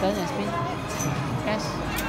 等点 spin，开始。